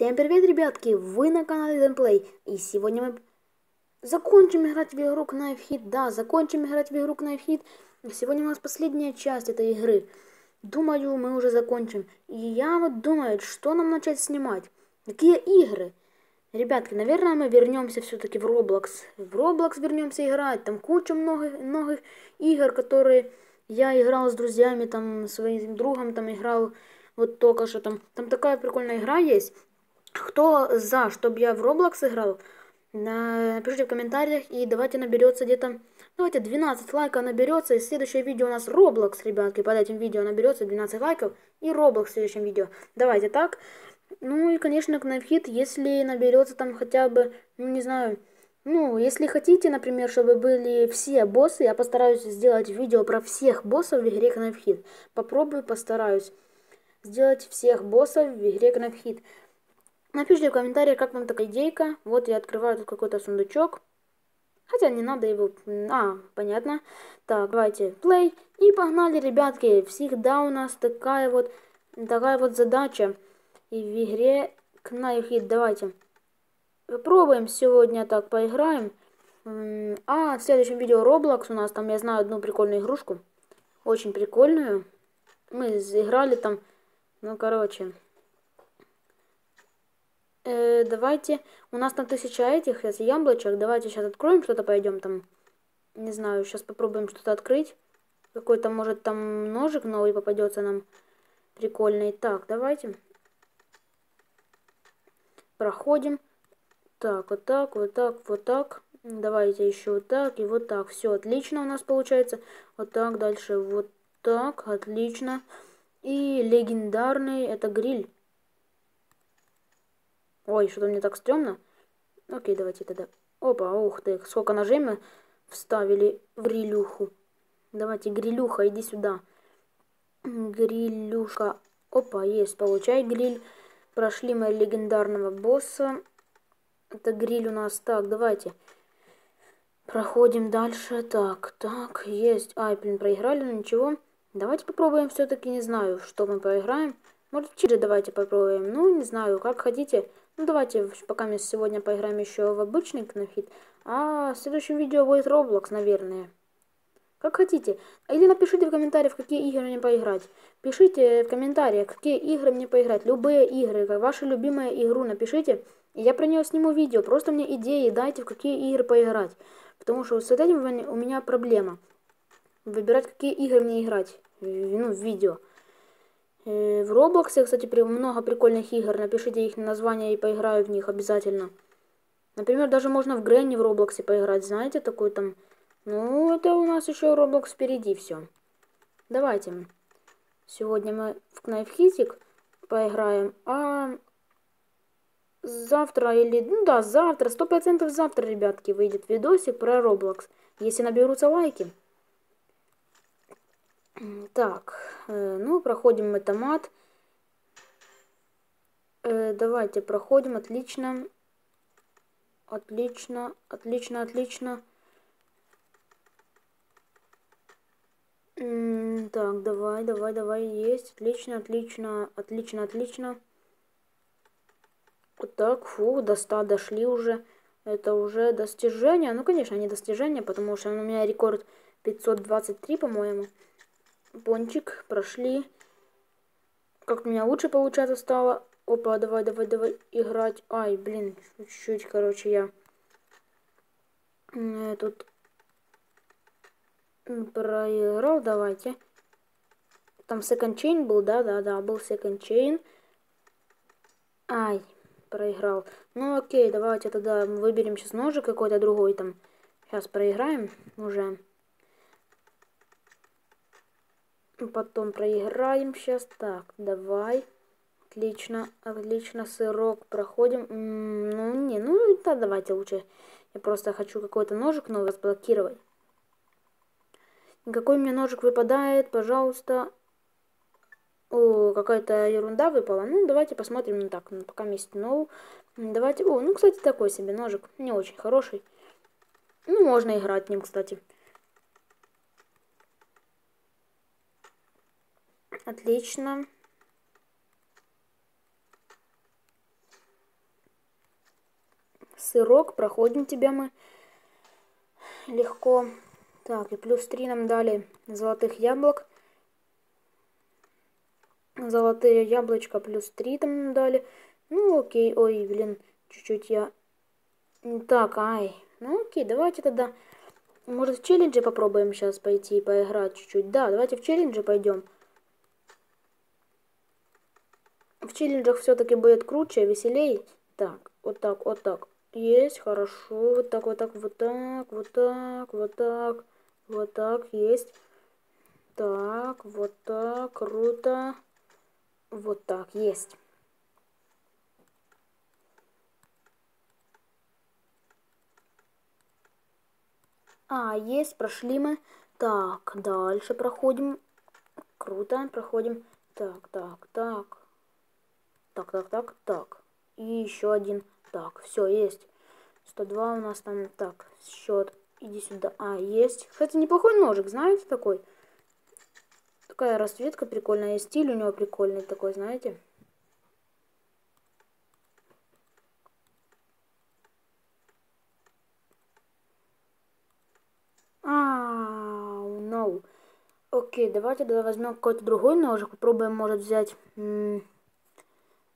Всем привет, ребятки! Вы на канале Gameplay. И сегодня мы закончим играть в игру Knife Hit. Да, закончим играть в игру Knife Hit. Сегодня у нас последняя часть этой игры. Думаю, мы уже закончим. И я вот думаю, что нам начать снимать. Какие игры? Ребятки, наверное, мы вернемся все-таки в Roblox. В Roblox вернемся играть. Там куча много, много игр, которые я играл с друзьями, там, своим другом, там, играл вот только что там. Там такая прикольная игра есть. Кто за, чтобы я в Roblox играл, напишите в комментариях и давайте наберется где-то, давайте 12 лайков наберется, и следующее видео у нас Roblox, ребятки, под этим видео наберется 12 лайков и Roblox в следующем видео. Давайте так. Ну и, конечно, Knife если наберется там хотя бы, ну не знаю, ну, если хотите, например, чтобы были все боссы, я постараюсь сделать видео про всех боссов в игре Knife Попробую, постараюсь сделать всех боссов в игре Knife Напишите в комментариях, как вам такая идейка. Вот я открываю тут какой-то сундучок. Хотя не надо его... А, понятно. Так, давайте play. И погнали, ребятки. Всегда у нас такая вот, такая вот задача. И в игре Knife Hit. Давайте. Попробуем сегодня так поиграем. А, в следующем видео Roblox у нас там, я знаю одну прикольную игрушку. Очень прикольную. Мы играли там, ну, короче, Э, давайте, у нас там тысяча этих, если яблочек, давайте сейчас откроем что-то, пойдем там, не знаю, сейчас попробуем что-то открыть. Какой-то, может, там ножик новый попадется нам прикольный. Так, давайте. Проходим. Так, вот так, вот так, вот так. Давайте еще вот так и вот так. Все, отлично у нас получается. Вот так, дальше вот так, отлично. И легендарный, это гриль. Ой, что-то мне так стрёмно. Окей, давайте тогда. Опа, ух ты, сколько ножей мы вставили в грилюху. Давайте, грилюха, иди сюда. Грилюшка. Опа, есть, получай гриль. Прошли мы легендарного босса. Это гриль у нас. Так, давайте. Проходим дальше. Так, так, есть. Ай, блин, проиграли, но ничего. Давайте попробуем все-таки, не знаю, что мы поиграем. Может, через давайте попробуем. Ну, не знаю, как хотите. Ну, давайте пока мы сегодня поиграем еще в обычный кнофит. А в следующем видео будет Roblox, наверное. Как хотите. Или напишите в комментариях, какие игры мне поиграть. Пишите в комментариях, какие игры мне поиграть. Любые игры, вашу любимую игру напишите. И я про нее сниму видео. Просто мне идеи дайте, в какие игры поиграть. Потому что с этим у меня проблема. Выбирать, какие игры мне играть. Ну, в видео. В Роблоксе, кстати, много прикольных игр. Напишите их название и поиграю в них обязательно. Например, даже можно в Гренни в Роблоксе поиграть. Знаете, такой там... Ну, это у нас еще Роблокс впереди все. Давайте. Сегодня мы в Knife поиграем. А завтра или... Ну да, завтра, сто процентов завтра, ребятки, выйдет видосик про Роблокс. Если наберутся лайки. Так, э, ну, проходим мы томат. Э, давайте проходим, отлично. Отлично, отлично, отлично. Так, давай, давай, давай, есть. Отлично, отлично, отлично, отлично. Вот так, фу, до 100 дошли уже. Это уже достижение. Ну, конечно, не достижение, потому что у меня рекорд 523, по-моему пончик, прошли. Как у меня лучше получаться стало. Опа, давай, давай, давай играть. Ай, блин, чуть-чуть, короче, я тут проиграл. Давайте. Там second chain был, да, да, да, был second chain. Ай, проиграл. Ну окей, давайте тогда выберем сейчас ножик какой-то другой там. Сейчас проиграем уже. Потом проиграем сейчас. Так, давай. Отлично, отлично, сырок. Проходим. ну, не, ну, да, давайте лучше. Я просто хочу какой-то ножик новый разблокировать. Какой мне ножик выпадает, пожалуйста. О, какая-то ерунда выпала. Ну, давайте посмотрим. Ну, так, ну, пока есть no. Давайте. О, ну, кстати, такой себе ножик. Не очень хороший. Ну, можно играть ним, кстати. Отлично. Сырок, проходим тебя мы легко. Так, и плюс 3 нам дали золотых яблок. Золотые яблочко плюс 3 там дали. Ну, окей. Ой, блин, чуть-чуть я... Так, ай. Ну, окей, давайте тогда... Может, в челлендже попробуем сейчас пойти и поиграть чуть-чуть? Да, давайте в челлендже пойдем. В челленджах все-таки будет круче, веселей. Так, вот так, вот так. Есть, хорошо. Вот так, вот так, вот так, вот так, вот так, вот так, есть. Так, вот так, круто. Вот так, есть. А, есть, прошли мы. Так, дальше проходим. Круто, проходим. Так, так, так. Так, так, так, так. И еще один. Так, все, есть. 102 у нас там. Так, счет. Иди сюда. А, есть. Кстати, неплохой ножик, знаете, такой. Такая расцветка прикольная. И стиль у него прикольный такой, знаете. А, no. Окей, давайте тогда возьмем какой-то другой ножик. Попробуем, может, взять...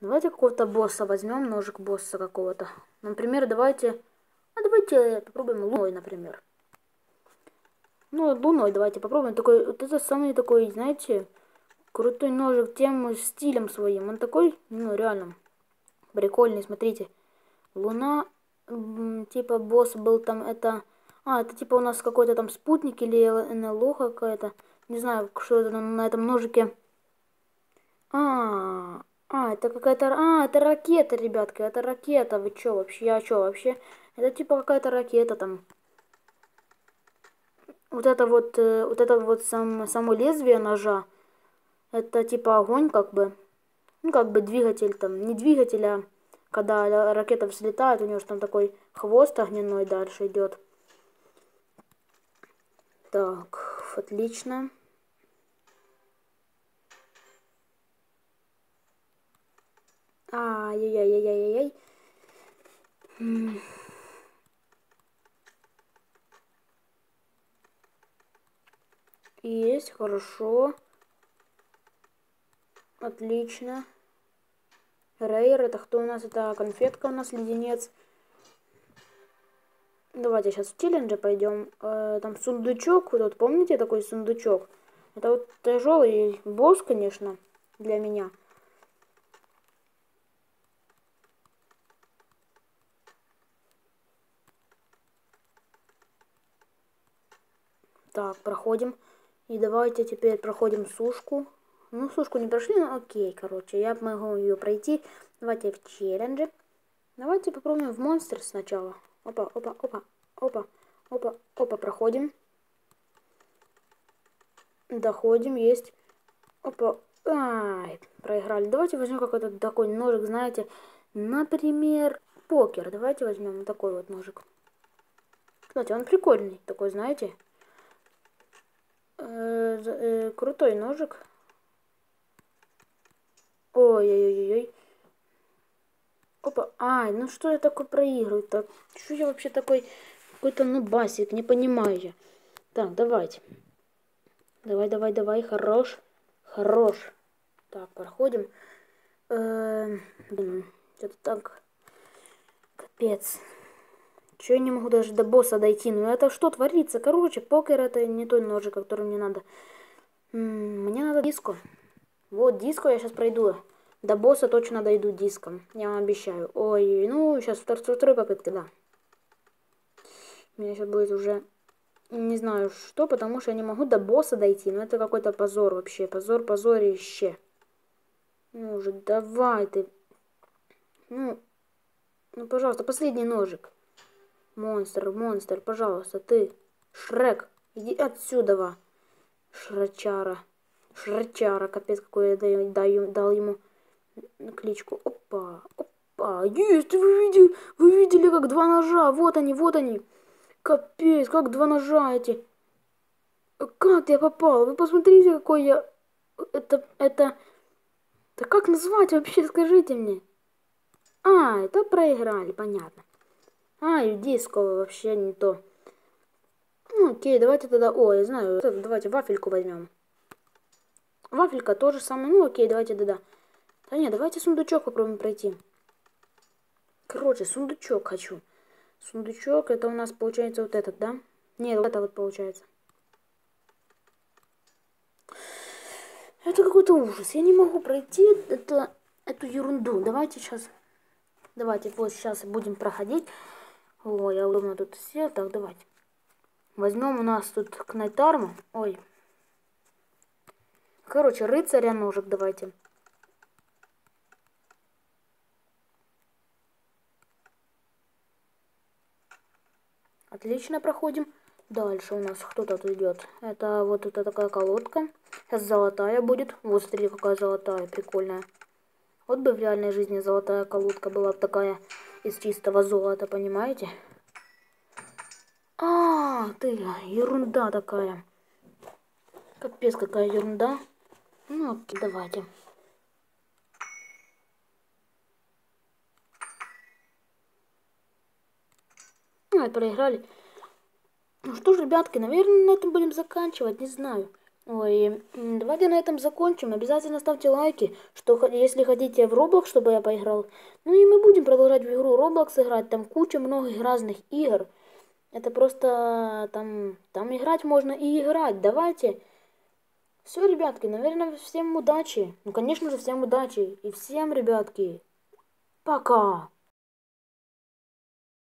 Давайте какого-то босса возьмем, ножик босса какого-то. Например, давайте... А давайте попробуем луной, например. Ну, луной давайте попробуем. Такой, вот это самый такой, знаете, крутой ножик тем стилем своим. Он такой, ну, реально, прикольный, смотрите. Луна, типа, босс был там, это... А, это типа у нас какой-то там спутник или НЛО какая-то. Не знаю, что это на этом ножике. А, а, это какая-то... А, это ракета, ребятки, это ракета. Вы чё вообще? Я чё вообще? Это типа какая-то ракета там. Вот это вот, э, вот это вот сам, само лезвие ножа. Это типа огонь как бы. Ну, как бы двигатель там. Не двигатель, а когда ракета взлетает, у него же там такой хвост огненной дальше идет. Так, отлично. Ай-яй-яй-яй-яй-яй. Есть, хорошо. Отлично. Рейер, это кто у нас? Это конфетка у нас, леденец. Давайте сейчас в челлендже пойдем. Э, там сундучок, вот помните такой сундучок? Это вот тяжелый босс, конечно, для меня. Так, проходим. И давайте теперь проходим сушку. Ну, сушку не прошли, но окей, короче, я могу ее пройти. Давайте в челлендже. Давайте попробуем в монстр сначала. Опа, опа, опа, опа, опа, опа, проходим. Доходим, есть. Опа, ай, проиграли. Давайте возьмем какой-то такой ножик, знаете, например, покер. Давайте возьмем такой вот ножик. Кстати, он прикольный, такой, знаете. Э, э, крутой ножик. Ой-ой-ой-ой. Опа. Ай, ну что я такой проигрываю так? Что я вообще такой какой-то нубасик, не понимаю я. Так, давайте. Давай, давай, давай, хорош. Хорош. Так, проходим. Э, блин, что-то так. Капец. Че я не могу даже до босса дойти? Ну это что творится? Короче, покер это не той ножик, который мне надо. М -м, мне надо диско. Вот диско я сейчас пройду. До босса точно дойду диском. Я вам обещаю. Ой, ну сейчас втор второй попытки, да. У меня сейчас будет уже не знаю что, потому что я не могу до босса дойти. Ну это какой-то позор вообще. Позор, позорище. Ну уже давай ты. Ну, ну пожалуйста, последний ножик. Монстр, монстр, пожалуйста, ты. Шрек, иди отсюда. Шрачара. Шрачара, капец, какой я даю, даю, дал ему кличку. Опа, опа, есть, вы видели, вы видели, как два ножа, вот они, вот они. Капец, как два ножа эти. Как я попал? Вы посмотрите, какой я... Это, это... Да как назвать вообще, скажите мне? А, это проиграли, понятно. А, диско вообще не то. Ну, окей, давайте тогда... О, я знаю. Давайте вафельку возьмем. Вафелька тоже самое. Ну, окей, давайте тогда. Да нет, давайте сундучок попробуем пройти. Короче, сундучок хочу. Сундучок, это у нас получается вот этот, да? Нет, это вот получается. Это какой-то ужас. Я не могу пройти это, эту ерунду. Давайте сейчас... Давайте вот сейчас будем проходить. Ой, я удобно тут сел. Так, давайте. Возьмем у нас тут Кнайтарму. Ой. Короче, рыцаря ножик давайте. Отлично проходим. Дальше у нас кто-то тут идет. Это вот это такая колодка. Сейчас золотая будет. Вот смотри, какая золотая, прикольная. Вот бы в реальной жизни золотая колодка была такая из чистого золота, понимаете? А, ты, ерунда такая. Капец, какая ерунда. Ну, давайте. Ну, проиграли. Ну что ж, ребятки, наверное, на этом будем заканчивать, не знаю. Ой, давайте на этом закончим. Обязательно ставьте лайки, что если хотите в Roblox, чтобы я поиграл. Ну и мы будем продолжать в игру Roblox играть. Там куча многих разных игр. Это просто там, там играть можно и играть. Давайте. Все, ребятки, наверное, всем удачи. Ну, конечно же, всем удачи. И всем, ребятки, пока.